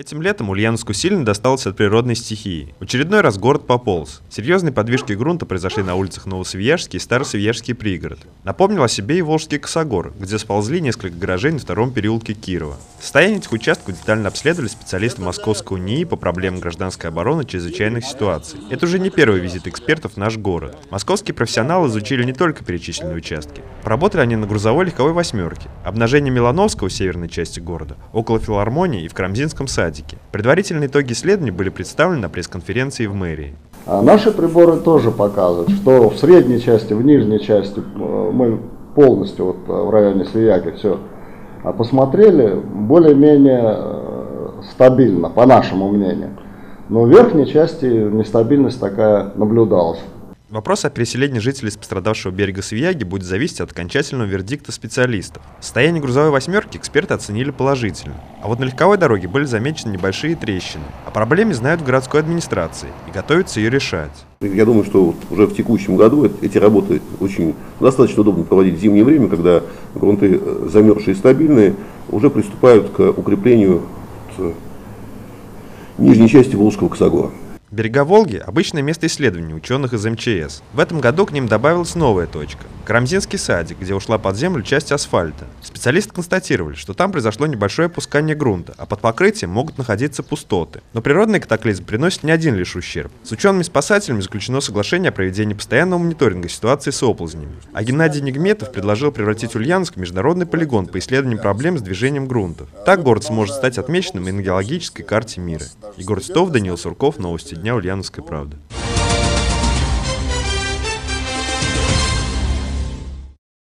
Этим летом Ульяновску сильно досталось от природной стихии. В очередной раз город пополз. Серьезные подвижки грунта произошли на улицах Новосвияжский и Старосвияжский пригород. Напомнил о себе и Волжский Косогор, где сползли несколько гаражей на втором переулке Кирова. Состояние этих участков детально обследовали специалисты Московского НИИ по проблемам гражданской обороны чрезвычайных ситуаций. Это уже не первый визит экспертов в наш город. Московские профессионалы изучили не только перечисленные участки. Поработали они на грузовой легковой восьмерке, обнажение Милановского в северной части города, около филармонии и в Карамзинском саде садике. Предварительные итоги исследований были представлены на пресс-конференции в мэрии. А наши приборы тоже показывают, что в средней части, в нижней части э, мы полностью вот э, в районе Свияги все посмотрели, более-менее э, стабильно, по нашему мнению. Но в верхней части нестабильность такая наблюдалась. Вопрос о переселении жителей с пострадавшего берега Свияги будет зависеть от окончательного вердикта специалистов. Состояние грузовой восьмерки эксперты оценили положительно. А вот на легковой дороге были замечены небольшие трещины. О проблеме знают в городской администрации и готовятся ее решать. Я думаю, что уже в текущем году эти работы очень достаточно удобно проводить в зимнее время, когда грунты э, замерзшие и стабильные, уже приступают к укреплению э, нижней части Волжского косогора. Берега Волги – обычное место исследований ученых из МЧС. В этом году к ним добавилась новая точка – Карамзинский садик, где ушла под землю часть асфальта. Специалисты констатировали, что там произошло небольшое опускание грунта, а под покрытием могут находиться пустоты. Но природный катаклизм приносит не один лишь ущерб. С учеными-спасателями заключено соглашение о проведении постоянного мониторинга ситуации с оползнями. А Геннадий Негметов предложил превратить Ульяновск в международный полигон по исследованиям проблем с движением грунтов. Так город сможет стать отмеченным и на геологической карте мира. Егор Титов, Даниил Сурков, Новости дня Ульяновской правды.